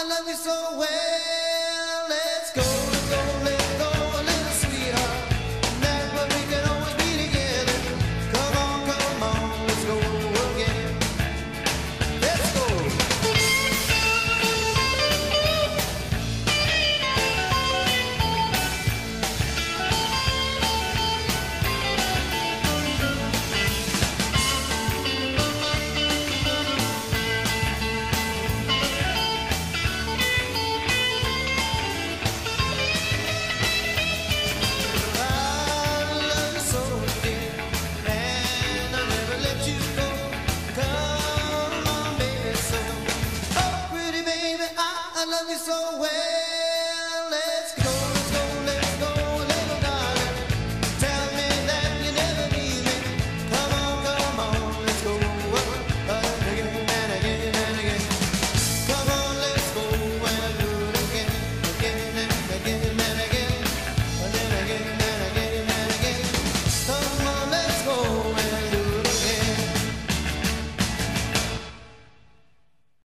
I love you so well. Love you so well.